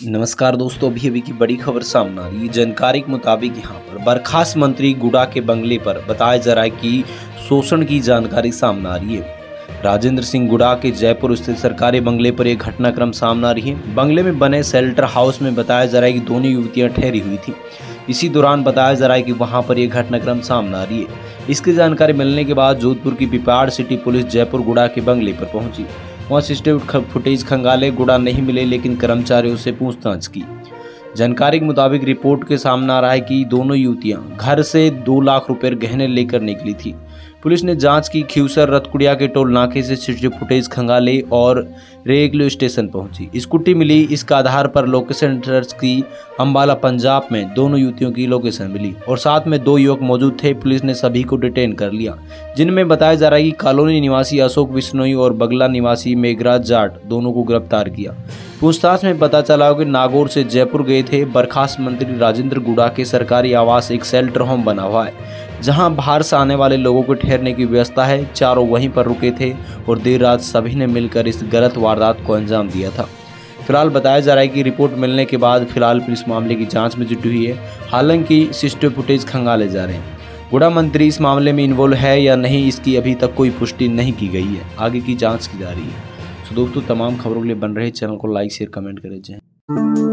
नमस्कार दोस्तों, अभी अभी की बड़ी खबर सामने आ रही है। जानकारी के मुताबिक यहाँ पर बर्खास्त मंत्री गुडा के बंगले पर बताया जा रहा है कि शोषण की जानकारी सामने आ रही है। राजेंद्र सिंह गुडा के जयपुर स्थित सरकारी बंगले पर एक घटनाक्रम सामने आ रही है। बंगले में बने शेल्टर हाउस में बताया जा रहा है कि दोनों युवतियाँ ठहरी हुई थी। इसी दौरान बताया जा रहा है कि वहाँ पर यह घटनाक्रम सामने आ रही है। इसकी जानकारी मिलने के बाद जोधपुर की पिपाड़ सिटी पुलिस जयपुर गुडा के बंगले पर पहुँची। वहाँ सीसीटीवी फुटेज खंगाले, गुड़ा नहीं मिले, लेकिन कर्मचारियों से पूछताछ की। जानकारी के मुताबिक रिपोर्ट के सामने आ रहा है कि दोनों युवतियाँ घर से दो लाख रुपये गहने लेकर निकली थी। पुलिस ने जाँच की, खिवसर रतकुड़िया के टोल नाके से सीसीटीवी फुटेज खंगाले और रेगलो स्टेशन पहुँची। स्कूटी मिली, इसका आधार पर लोकेशन सर्च की अम्बाला पंजाब में दोनों युवतियों की लोकेशन मिली और साथ में दो युवक मौजूद थे, पुलिस ने सभी को डिटेन कर लिया। जिनमें बताया जा रहा है कि कॉलोनी निवासी अशोक बिश्नोई और बगला निवासी मेघराज जाट दोनों को गिरफ़्तार किया। पूछताछ में पता चला कि नागौर से जयपुर गए थे, बर्खास्त मंत्री राजेंद्र गुड़ा के सरकारी आवास एक शेल्टर होम बना हुआ है। जहाँ बाहर से आने वाले लोगों को ठहरने की व्यवस्था है, चारों वहीं पर रुके थे और देर रात सभी ने मिलकर इस गलत वारदात को अंजाम दिया था। फ़िलहाल बताया जा रहा है कि रिपोर्ट मिलने के बाद फ़िलहाल पुलिस मामले की जाँच में जुटी हुई है। हालाँकि सीसीटीवी फुटेज खंगाले जा रहे हैं। गुड़ा मंत्री इस मामले में इन्वॉल्व है या नहीं, इसकी अभी तक कोई पुष्टि नहीं की गई है। आगे की जाँच की जा रही है। तो दोस्तों तमाम खबरों के लिए बन रहे चैनल को लाइक शेयर कमेंट करें। जय